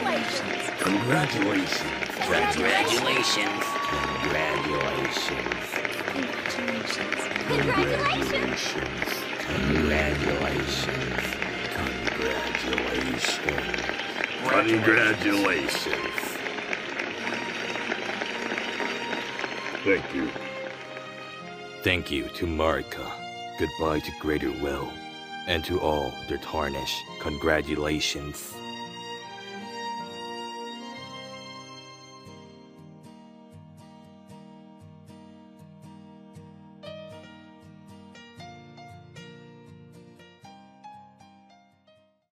Congratulations. Congratulations. Congratulations. Congratulations! Congratulations. Congratulations. Congratulations. Congratulations! Thank you. Thank you to Marika. Goodbye to Greater Will. And to all their tarnish, congratulations.